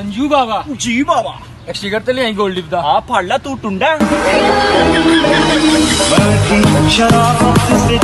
संजू बाबा। जी बाबा। XC करते ले आई गोल्डी दा हाँ फाड़ ला तू टुंडा। शराफत से